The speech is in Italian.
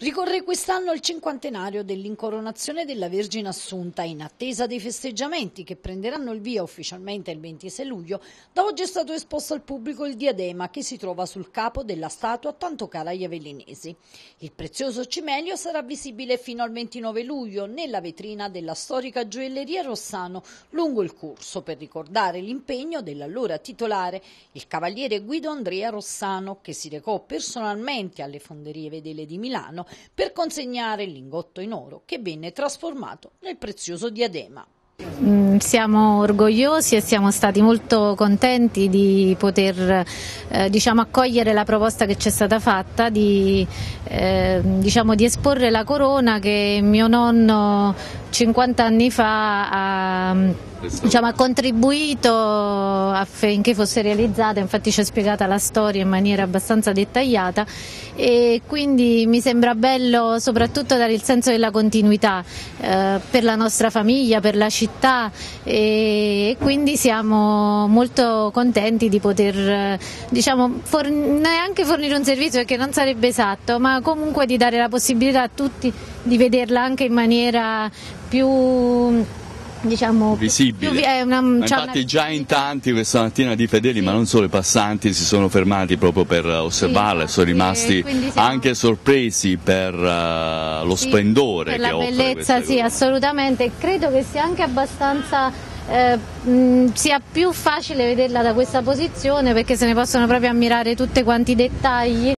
Ricorre quest'anno il cinquantenario dell'incoronazione della Vergine Assunta in attesa dei festeggiamenti che prenderanno il via ufficialmente il 26 luglio. Da oggi è stato esposto al pubblico il diadema che si trova sul capo della statua tanto cara agli avellinesi. Il prezioso cimelio sarà visibile fino al 29 luglio nella vetrina della storica gioielleria Rossano lungo il corso per ricordare l'impegno dell'allora titolare, il cavaliere Guido Andrea Rossano, che si recò personalmente alle fonderie Vedele di Milano per consegnare il lingotto in oro che venne trasformato nel prezioso diadema. Mm, siamo orgogliosi e siamo stati molto contenti di poter eh, diciamo, accogliere la proposta che ci è stata fatta di, eh, diciamo, di, esporre la corona che mio nonno 50 anni fa ha, diciamo, ha contribuito affinché fosse realizzata, infatti ci ha spiegata la storia in maniera abbastanza dettagliata. E quindi mi sembra bello soprattutto dare il senso della continuità eh, per la nostra famiglia, per la città e quindi siamo molto contenti di poter diciamo, for neanche fornire un servizio perché non sarebbe esatto, ma comunque di dare la possibilità a tutti di vederla anche in maniera più diciamo visibile. Più, una, infatti già in tanti questa mattina di fedeli, sì. ma non solo i passanti, si sono fermati proprio per osservarla sì, sono rimasti siamo... anche sorpresi per uh, lo sì, splendore per che offre. La bellezza, sì, assolutamente. Credo che sia anche abbastanza eh, mh, sia più facile vederla da questa posizione perché se ne possono proprio ammirare tutti quanti i dettagli.